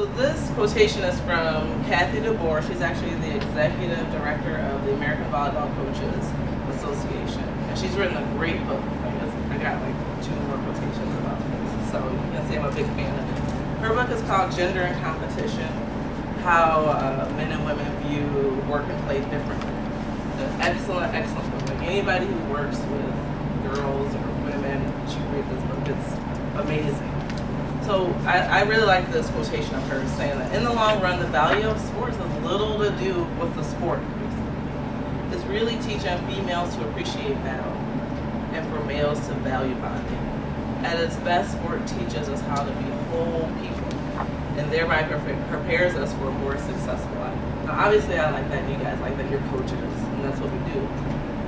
So this quotation is from Kathy DeBoer. She's actually the executive director of the American Volleyball Coaches Association. And she's written a great book. I got like two more quotations about this. So you can see I'm a big fan of it. Her book is called Gender and Competition, How uh, Men and Women View Work and Play Differently. An excellent, excellent book. Like anybody who works with girls or women should read this book. It's amazing. So I, I, really like this quotation of her saying that in the long run, the value of sports has little to do with the sport. It's really teaching females to appreciate battle and for males to value bonding. At its best, sport teaches us how to be whole people and thereby prepares us for a more successful life. Now, obviously, I like that you guys like that you're coaches, and that's what we do.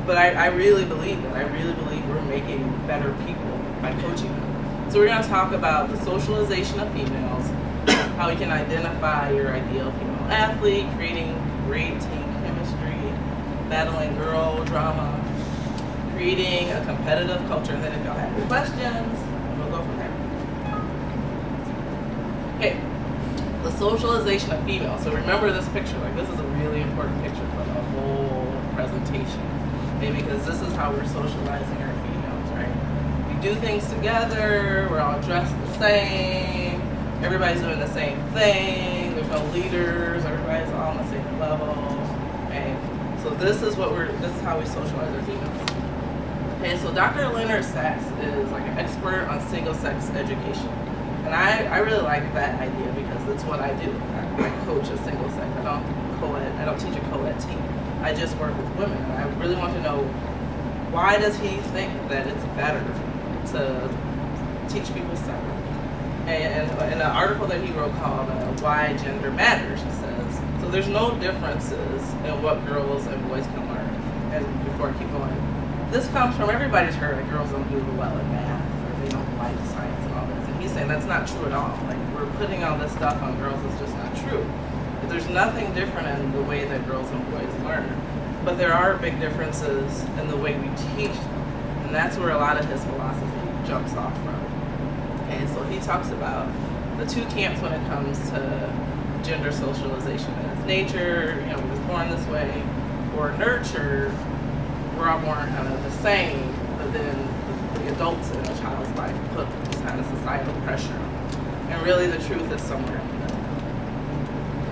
But I, I really believe that. I really believe we're making better people by coaching them. So we're going to talk about the socialization of females, how we can identify your ideal female athlete, creating great team chemistry, battling girl drama, creating a competitive culture, and then if y'all have any questions, we'll go from there. Okay, the socialization of females. So remember this picture, like this is a really important picture for the whole presentation. Okay, because this is how we're socializing our do things together. We're all dressed the same. Everybody's doing the same thing. There's no leaders. Everybody's all on the same level. Okay, so this is what we're. This is how we socialize our females. Okay, so Dr. Leonard Sax is like an expert on single-sex education, and I, I really like that idea because that's what I do. I, I coach a single-sex. I don't co-ed. I don't teach a co-ed team. I just work with women. I really want to know why does he think that it's better to teach people sex. And, in an article that he wrote called uh, Why Gender Matters, he says, so there's no differences in what girls and boys can learn. And before I keep going, this comes from everybody's heard that girls don't do well in math or they don't like science and all this. And he's saying that's not true at all. Like we're putting all this stuff on girls, it's just not true. There's nothing different in the way that girls and boys learn. But there are big differences in the way we teach and that's where a lot of his philosophy jumps off from. And so he talks about the two camps when it comes to gender socialization. And it's nature, you know, we was born this way, or nurture, we're all born kind of the same, but then the adults in a child's life put this kind of societal pressure. And really the truth is somewhere in the middle.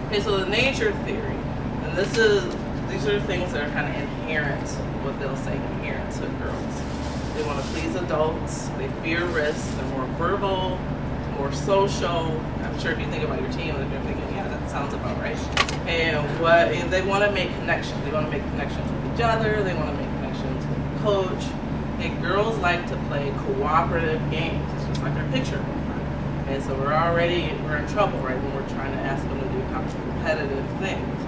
Okay, so the nature theory, and this is, these are things that are kind of inherent, what they'll say inherent to girls. They want to please adults. They fear risk. They're more verbal, more social. I'm sure if you think about your team, you're thinking, yeah, that sounds about right. And what and they want to make connections. They want to make connections with each other. They want to make connections with the coach. And girls like to play cooperative games. It's just like our picture. And so we're already we're in trouble, right, when we're trying to ask them to do competitive things.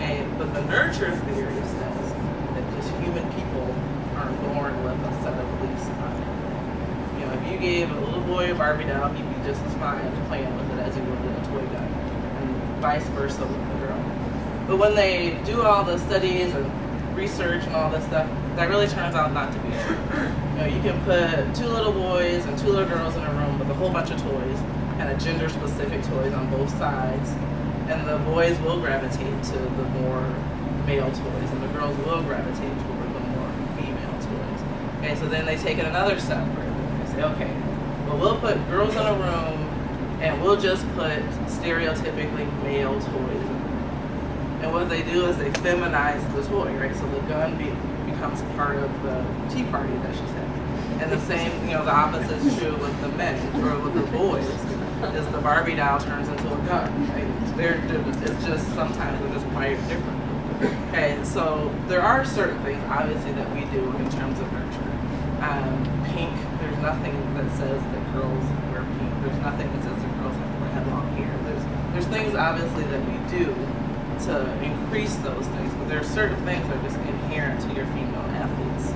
And but the nurture theory says that just human people aren't born with a set of gave a little boy a Barbie doll, he'd be just as fine playing with it as he would with a toy gun, and vice versa with the girl. But when they do all the studies and research and all this stuff, that really turns out not to be true. You know, you can put two little boys and two little girls in a room with a whole bunch of toys and a gender-specific toys on both sides, and the boys will gravitate to the more male toys, and the girls will gravitate toward the more female toys. Okay, so then they take it another step okay, well, we'll put girls in a room and we'll just put stereotypically male toys And what they do is they feminize the toy, right? So the gun be, becomes part of the tea party that she's having. And the same, you know, the opposite is true with the men or with the boys. Is the Barbie doll turns into a gun. Right? They're, it's just sometimes they're just wired different. Okay, so there are certain things obviously that we do in terms of nurture. Um, pink nothing that says that girls wear pink. There's nothing that says that girls have to long hair. There's there's things obviously that we do to increase those things, but there are certain things that are just inherent to your female athletes.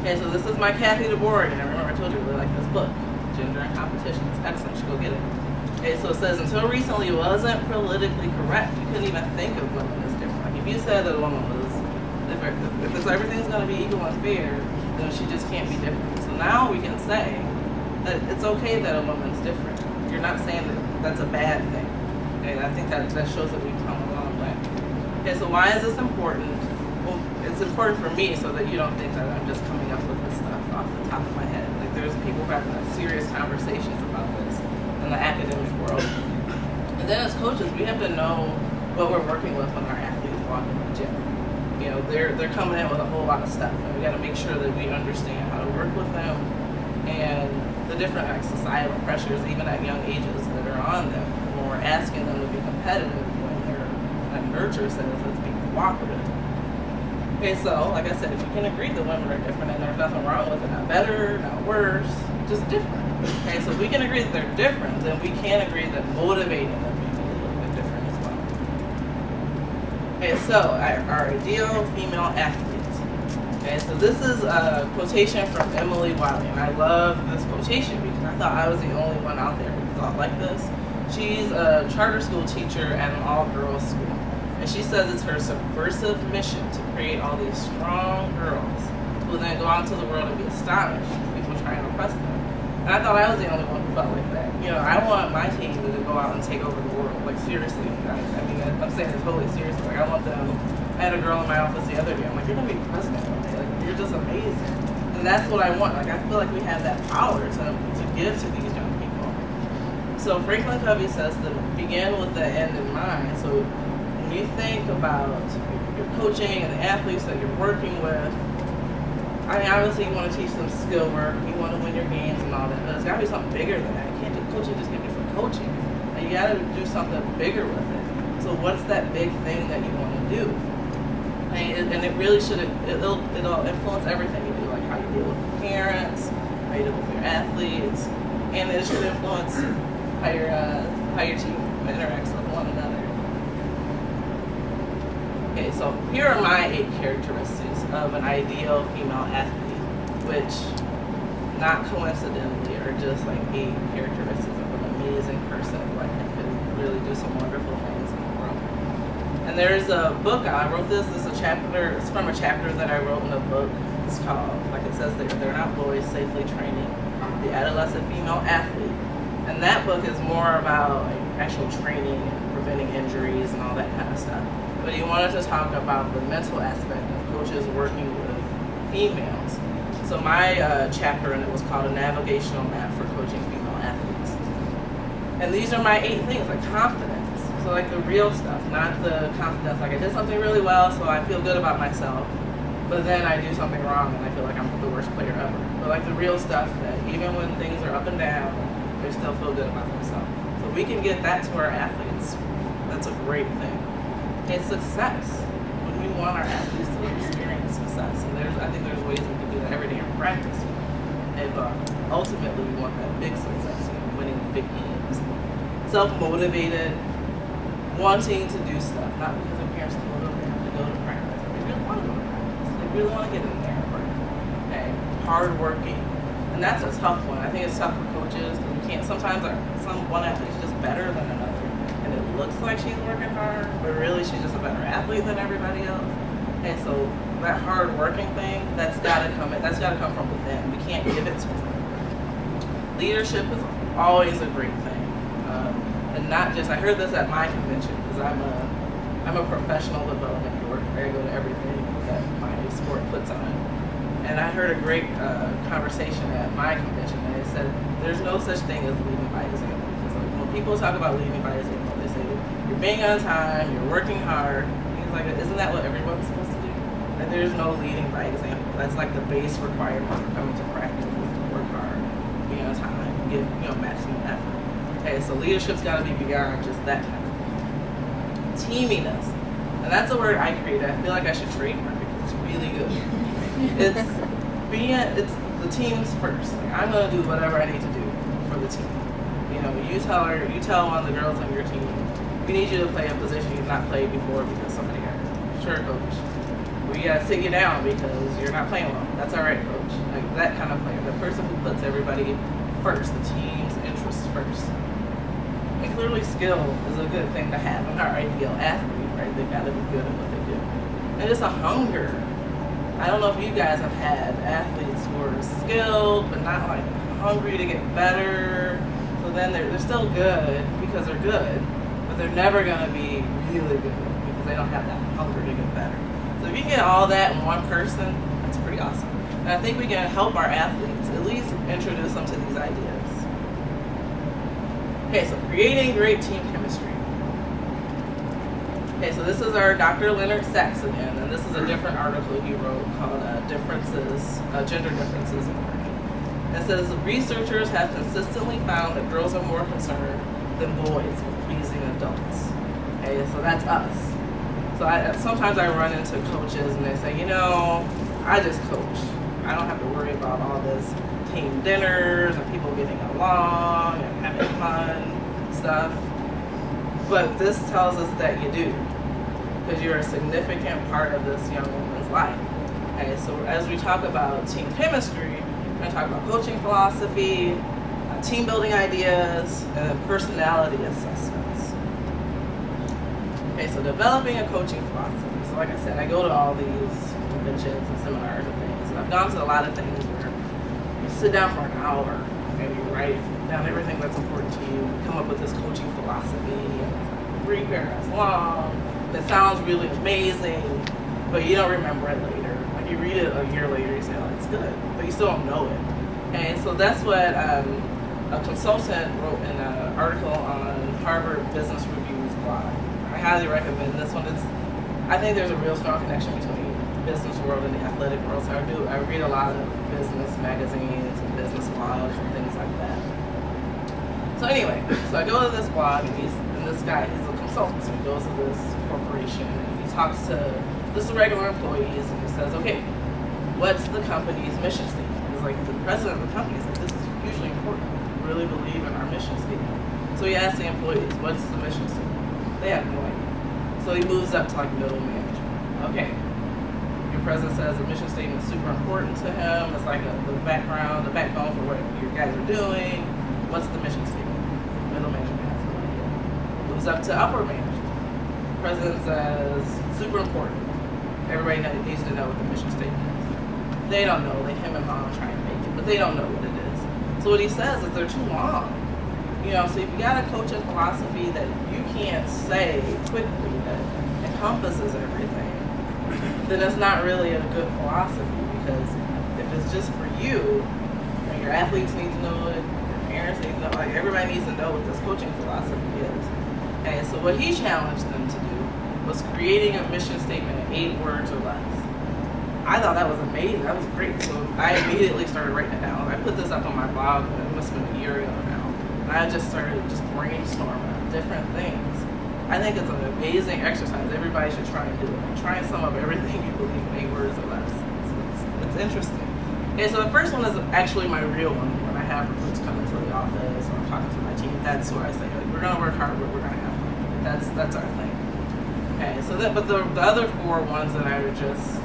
Okay, so this is my Kathy DeBoer again. Remember I told you I really like this book, Gender and Competition. It's excellent. You should go get it. Okay, so it says until recently it wasn't politically correct. You couldn't even think of women as different. Like if you said that a woman was if it's everything's going to be equal and fair, then she just can't be different. So now we can say that it's okay that a woman's different. You're not saying that that's a bad thing. Okay, I think that that shows that we've come a long way. Okay, so why is this important? Well, it's important for me so that you don't think that I'm just coming up with this stuff off the top of my head. Like there's people having serious conversations about this in the academic world. And then as coaches, we have to know what we're working with when our athletes walk in the gym. You know, they're they're coming in with a whole lot of stuff, and we got to make sure that we understand how to work with them and the different like, societal pressures, even at young ages, that are on them. When we're asking them to be competitive, when they're a nurture says let's be cooperative. Okay, so like I said, if you can agree that women are different and there's nothing wrong with it, not better, not worse, just different. Okay, so if we can agree that they're different, then we can agree that motivating them may be a little bit different as well. Okay, so our ideal female athlete. Okay, so this is a quotation from Emily Wiley, and I love this quotation because I thought I was the only one out there who thought like this. She's a charter school teacher at an all-girls school, and she says it's her subversive mission to create all these strong girls who then go out into the world and be astonished people try to oppress them. And I thought I was the only one who felt like that. You know, I want my team to go out and take over the world. Like seriously, I, I mean, I'm saying it totally seriously. Like I want them. I had a girl in my office the other day. I'm like, you're gonna be president one day. Like you're just amazing. And that's what I want. Like I feel like we have that power to to give to these young people. So Franklin Covey says to begin with the end in mind. So when you think about your coaching and the athletes that you're working with, I mean, obviously you want to teach them skill work, you want to win your games and all that, but it's got to be something bigger than that. You can't do coaching just give me for coaching. You got to do something bigger with it. So what's that big thing that you want to do? And, and it really should, it'll, it'll influence everything you do, like how you deal with your parents, how you deal with your athletes, and it should influence how your, uh, how your team interacts with one another. Okay, so here are my eight characteristics of an ideal female athlete, which not coincidentally are just like eight characteristics amazing person like I could really do some wonderful things in the world. And there's a book, I wrote this, this is a chapter, it's from a chapter that I wrote in a book. It's called, like it says there, They're Not Boys Safely Training the Adolescent Female Athlete. And that book is more about like, actual training and preventing injuries and all that kind of stuff but he wanted to talk about the mental aspect of coaches working with females. So my uh, chapter in it was called a navigational map for coaching female athletes. And these are my eight things, like confidence. So like the real stuff, not the confidence, like I did something really well, so I feel good about myself. But then I do something wrong and I feel like I'm the worst player ever. But like the real stuff that even when things are up and down, they still feel good about themselves. So we can get that to our athletes. That's a great thing and success. When we want our athletes to experience success, and there's I think there's ways we can do that every day in practice. And uh, ultimately, we want that big success, winning big games, self-motivated, wanting to do stuff, not because their parents told them they have to go to practice. They really want to go to practice. They really want to get in there and work. Okay, hardworking, and that's a tough one. I think it's tough for coaches because we can't. Sometimes our, some one athlete's just better than another and it looks like she's working hard, but really she's just a better athlete than everybody else. And so that hard working thing, that's gotta come that's gotta come from within. We can't give it to them. Leadership is always a great thing. Not just I heard this at my convention because I'm a I'm a professional development worker. I go to everything that my sport puts on. And I heard a great uh, conversation at my convention, and they said there's no such thing as leading by example. Because like, when people talk about leading by example, they say, you're being on time, you're working hard. He's like, isn't that what everyone's supposed to do? And there's no leading by example. That's like the base requirement for coming to practice is to work hard, be on time, give you know maximum effort. Okay, so leadership's got to be beyond just that kind of thing. Teaminess, and that's a word I created. I feel like I should trademark it it's really good. it's being it's the team's first. Like, I'm gonna do whatever I need to do for the team. You know, you tell her, you tell one of the girls on your team, we need you to play a position you've not played before because somebody got hurt. Sure, coach. We gotta sit you down because you're not playing well. That's all right, coach. Like that kind of player, the person who puts everybody first, the team's interests first. Clearly, skill is a good thing to have. I'm not ideal athlete, right? They gotta be good at what they do. And it's a hunger. I don't know if you guys have had athletes who are skilled but not like hungry to get better. So then they're, they're still good because they're good, but they're never going to be really good because they don't have that hunger to get better. So if you get all that in one person, that's pretty awesome. And I think we can help our athletes at least introduce them to these ideas. Okay, so creating great team chemistry. Okay, so this is our Dr. Leonard Sax again, and this is a different article he wrote called uh, "Differences, uh, Gender Differences in Learning." It says researchers have consistently found that girls are more concerned than boys with pleasing adults. Okay, so that's us. So I, sometimes I run into coaches and they say, you know, I just coach. I don't have to worry about all this team dinners and people getting along and having fun stuff. But this tells us that you do, because you're a significant part of this young woman's life. Okay, so as we talk about team chemistry, we're going to talk about coaching philosophy, uh, team building ideas, and personality assessments. Okay, so developing a coaching philosophy. So like I said, I go to all these conventions and seminars and things, and I've gone to a lot of things sit down for an hour and you write down everything that's important to you, come up with this coaching philosophy, three paragraphs long. It sounds really amazing, but you don't remember it later. Like you read it a year later, you say, "Oh, it's good," but you still don't know it. And so that's what um, a consultant wrote in an article on Harvard Business Review's blog. I highly recommend this one. It's I think there's a real strong connection between the business world and the athletic world. So I do I read a lot of business magazines and business blogs and things like that. So anyway, so I go to this blog and he's and this guy he's a consultant. So he goes to this corporation and he talks to the regular employees and he says, okay, what's the company's mission statement? He's like the president of the company is like this is hugely important. We really believe in our mission statement. So he asks the employees, what's the mission statement? They have no idea. So he moves up to like middle management. Okay, your president says the mission statement super important to him. It's like a, the background, the backbone for what you guys are doing. What's the mission statement? Middle management has no. Moves up to upper management. President says super important. Everybody needs to know what the mission statement is. They don't know. They him and mom trying to make it, but they don't know what it is. So what he says is they're too long. You know, so if you got a coaching philosophy that you can't say quickly that encompasses everything, then it's not really a good philosophy because if it's just for you, know, your athletes need to know it, your parents need to know, like everybody needs to know what this coaching philosophy is. And so what he challenged them to do was creating a mission statement in eight words or less. I thought that was amazing. That was great. So I immediately started writing it down. I put this up on my blog, it must have been a year ago now. And I just started just brainstorming different things. I think it's an amazing exercise. Everybody should try and do it. Try and sum up everything you believe in eight words or less. It's, it's, it's interesting. Okay, so the first one is actually my real one. When I have recruits come into the office or I'm talking to my team, that's where I say, like, we're gonna work hard, but we're gonna have fun. That's that's our thing. Okay, so that but the, the other four ones that I would just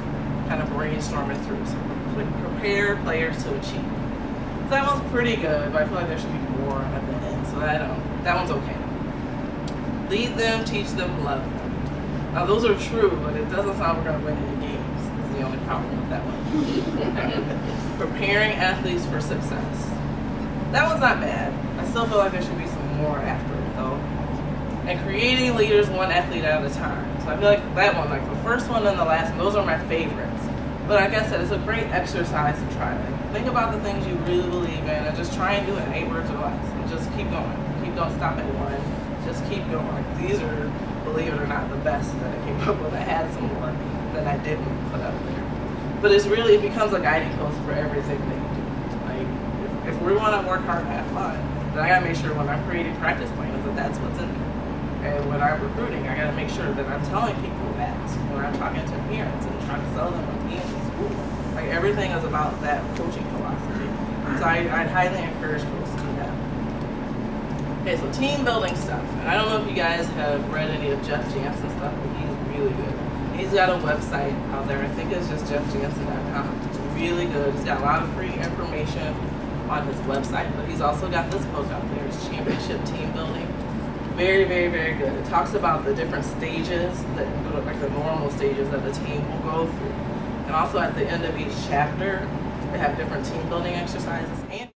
kind of brainstorming through. So prepare players to achieve. So that one's pretty good, but I feel like there should be more at the end. So that um, that one's okay. Lead them, teach them, love them. Now those are true, but it doesn't sound we're gonna win any games. Is the only problem with that one. Preparing athletes for success. That one's not bad. I still feel like there should be some more after it though. And creating leaders one athlete at a time. So I feel like that one, like the first one and the last one, those are my favorites. But like I said, it's a great exercise to try. Like, think about the things you really believe in and just try and do it in eight words or less. And just keep going. Keep don't stop at one. Going. Like these are, believe it or not, the best that I came up with. I had some that I didn't put up there. But it's really it becomes a guiding post for everything that you do. Like if, if we want to work hard and have fun, then I gotta make sure when I'm creating practice plans that that's what's in there. And when I'm recruiting, I gotta make sure that I'm telling people that when I'm talking to parents and trying to sell them on being in school. Like everything is about that coaching philosophy. So I, I'd highly encourage folks to do that. Okay, so team building stuff. And I don't know if you guys have read any of Jeff Janssen stuff, but he's really good. He's got a website out there. I think it's just jeffjansen.com. It's really good. He's got a lot of free information on his website, but he's also got this book out there. It's Championship Team Building very, very, very good. It talks about the different stages, that like the normal stages that the team will go through. And also at the end of each chapter, they have different team building exercises. And